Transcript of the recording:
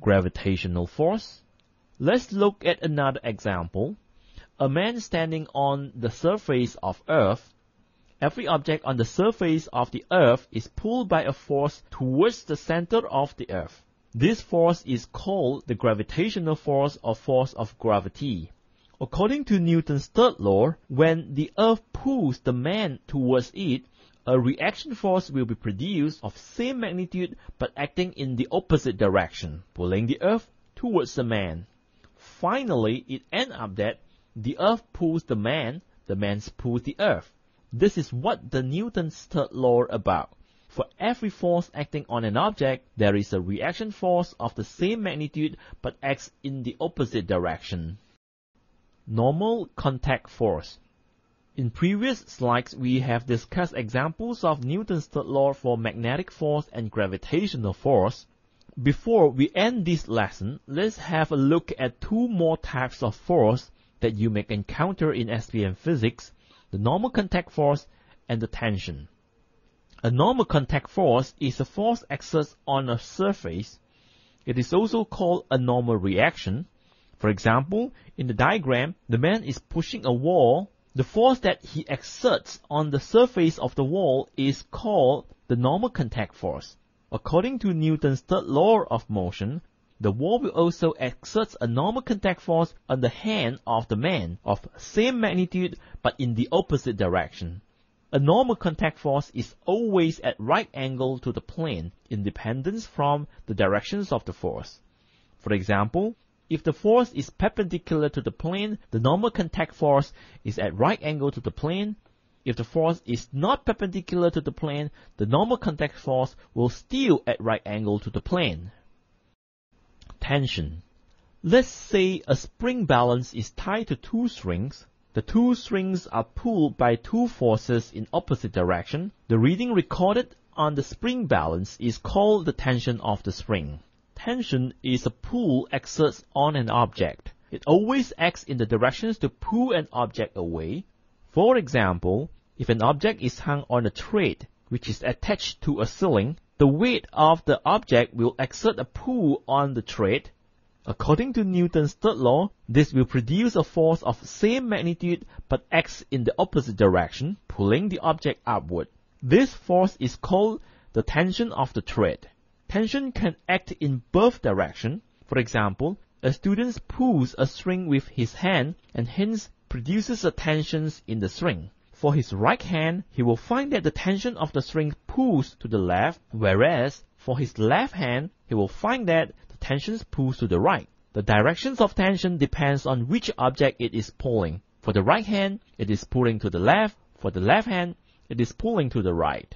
gravitational force. Let's look at another example. A man standing on the surface of Earth. Every object on the surface of the Earth is pulled by a force towards the center of the Earth. This force is called the gravitational force or force of gravity. According to Newton's third law, when the Earth pulls the man towards it, a reaction force will be produced of same magnitude but acting in the opposite direction, pulling the Earth towards the man. Finally, it ends up that the Earth pulls the man, the man pulls the Earth. This is what the Newton's third law about. For every force acting on an object, there is a reaction force of the same magnitude but acts in the opposite direction. Normal contact force. In previous slides, we have discussed examples of Newton's third law for magnetic force and gravitational force. Before we end this lesson, let's have a look at two more types of force that you may encounter in SPM physics, the normal contact force and the tension. A normal contact force is a force exerted on a surface. It is also called a normal reaction. For example, in the diagram, the man is pushing a wall. The force that he exerts on the surface of the wall is called the normal contact force. According to Newton's third law of motion, the wall will also exert a normal contact force on the hand of the man of same magnitude but in the opposite direction. A normal contact force is always at right angle to the plane, independent from the directions of the force. For example, if the force is perpendicular to the plane, the normal contact force is at right angle to the plane. If the force is not perpendicular to the plane, the normal contact force will still at right angle to the plane. Tension. Let's say a spring balance is tied to two strings. The two strings are pulled by two forces in opposite direction. The reading recorded on the spring balance is called the tension of the spring tension is a pull exerted on an object. It always acts in the directions to pull an object away. For example, if an object is hung on a thread which is attached to a ceiling, the weight of the object will exert a pull on the thread. According to Newton's third law, this will produce a force of same magnitude but acts in the opposite direction, pulling the object upward. This force is called the tension of the thread. Tension can act in both directions. For example, a student pulls a string with his hand and hence produces a tension in the string. For his right hand, he will find that the tension of the string pulls to the left, whereas for his left hand, he will find that the tension pulls to the right. The directions of tension depends on which object it is pulling. For the right hand, it is pulling to the left. For the left hand, it is pulling to the right.